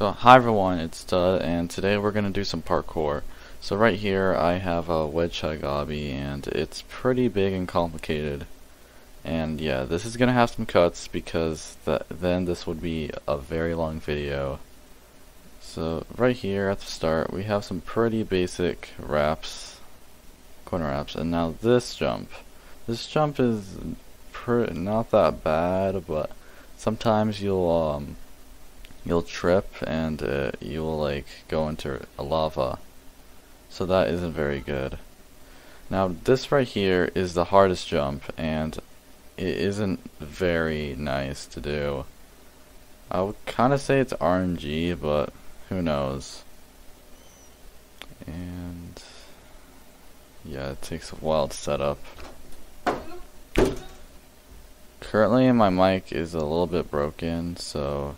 So hi everyone, it's Stud, and today we're going to do some parkour. So right here I have a ledge hug obby, and it's pretty big and complicated. And yeah, this is going to have some cuts because th then this would be a very long video. So right here at the start we have some pretty basic wraps, corner wraps, and now this jump. This jump is not that bad, but sometimes you'll um, you'll trip and uh, you will like go into a lava. So that isn't very good. Now this right here is the hardest jump and it isn't very nice to do. I would kind of say it's RNG, but who knows. And yeah, it takes a while to set up. Currently my mic is a little bit broken, so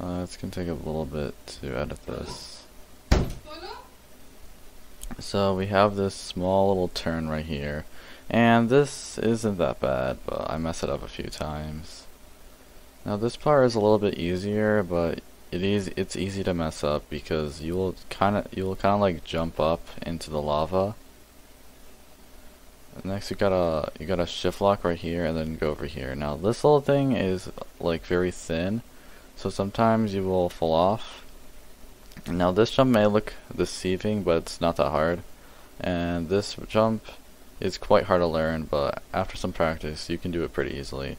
uh, it's gonna take a little bit to edit this. So we have this small little turn right here. And this isn't that bad, but I mess it up a few times. Now this part is a little bit easier, but it is it's easy to mess up because you will kind of you will kind of like jump up into the lava. Next you gotta you gotta shift lock right here and then go over here. Now this little thing is like very thin, so sometimes you will fall off. Now this jump may look deceiving, but it's not that hard. And this jump is quite hard to learn, but after some practice you can do it pretty easily.